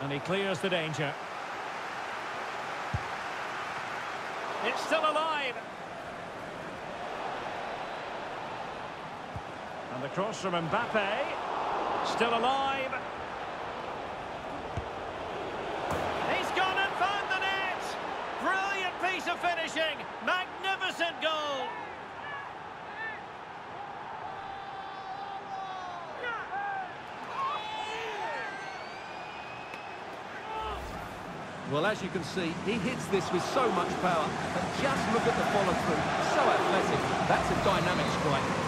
And he clears the danger. It's still alive. And the cross from Mbappe. Still alive. He's gone and found the net. Brilliant piece of finishing. Magnificent Well, as you can see, he hits this with so much power. But just look at the follow-through. So athletic. That's a dynamic strike.